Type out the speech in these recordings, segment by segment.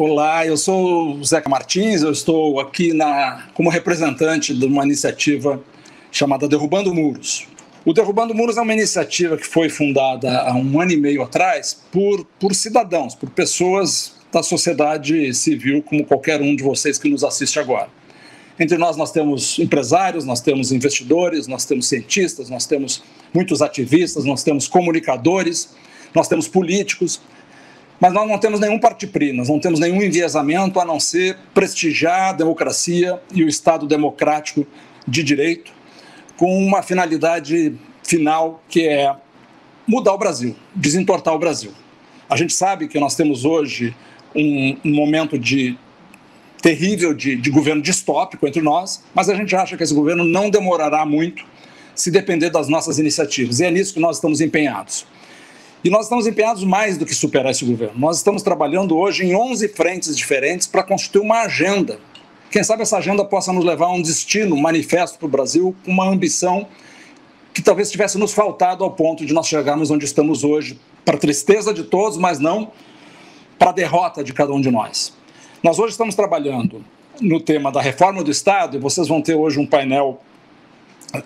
Olá, eu sou o Zeca Martins, eu estou aqui na, como representante de uma iniciativa chamada Derrubando Muros. O Derrubando Muros é uma iniciativa que foi fundada há um ano e meio atrás por, por cidadãos, por pessoas da sociedade civil, como qualquer um de vocês que nos assiste agora. Entre nós, nós temos empresários, nós temos investidores, nós temos cientistas, nós temos muitos ativistas, nós temos comunicadores, nós temos políticos, mas nós não temos nenhum partipri, nós não temos nenhum enviesamento a não ser prestigiar a democracia e o Estado democrático de direito, com uma finalidade final que é mudar o Brasil, desentortar o Brasil. A gente sabe que nós temos hoje um, um momento de terrível de, de governo distópico entre nós, mas a gente acha que esse governo não demorará muito se depender das nossas iniciativas. E é nisso que nós estamos empenhados. E nós estamos empenhados mais do que superar esse governo. Nós estamos trabalhando hoje em 11 frentes diferentes para constituir uma agenda. Quem sabe essa agenda possa nos levar a um destino, um manifesto para o Brasil, com uma ambição que talvez tivesse nos faltado ao ponto de nós chegarmos onde estamos hoje, para tristeza de todos, mas não para a derrota de cada um de nós. Nós hoje estamos trabalhando no tema da reforma do Estado, e vocês vão ter hoje um painel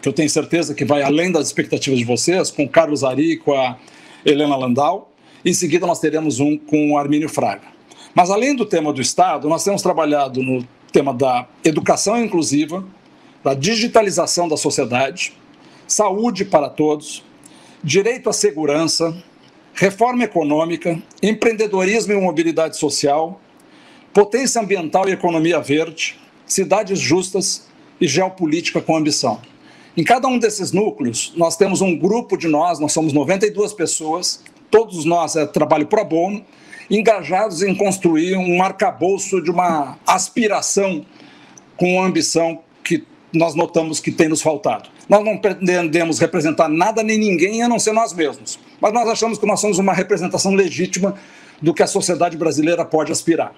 que eu tenho certeza que vai além das expectativas de vocês, com o Carlos Ari, com a Helena Landau. Em seguida, nós teremos um com Armínio Fraga. Mas, além do tema do Estado, nós temos trabalhado no tema da educação inclusiva, da digitalização da sociedade, saúde para todos, direito à segurança, reforma econômica, empreendedorismo e mobilidade social, potência ambiental e economia verde, cidades justas e geopolítica com ambição. Em cada um desses núcleos, nós temos um grupo de nós, nós somos 92 pessoas, todos nós é trabalho pro bono, engajados em construir um arcabouço de uma aspiração com ambição que nós notamos que tem nos faltado. Nós não pretendemos representar nada nem ninguém a não ser nós mesmos, mas nós achamos que nós somos uma representação legítima do que a sociedade brasileira pode aspirar.